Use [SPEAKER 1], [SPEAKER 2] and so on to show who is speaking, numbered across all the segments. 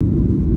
[SPEAKER 1] The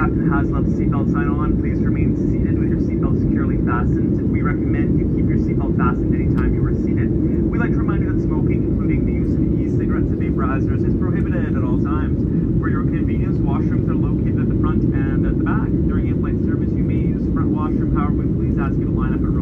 [SPEAKER 1] captain has left seatbelt sign on. Please remain seated with your seatbelt securely fastened. We recommend you keep your seatbelt fastened anytime you are seated. We'd like to remind you that smoking, including the use of e-cigarettes and vaporizers, is prohibited at all times. For your convenience, washrooms are located at the front and at the back. During in-flight service, you may use the front washroom. However, we please ask you to line up at